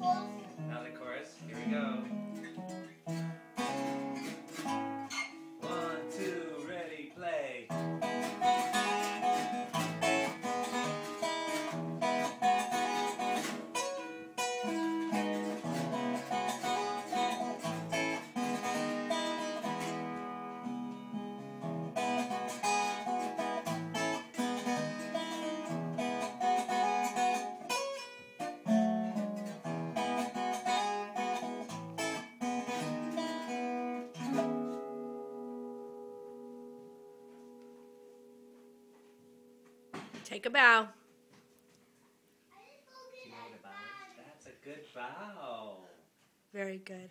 Now the chorus. Here we go. Take a bow. Do you know what a bow is? That's a good bow. Very good.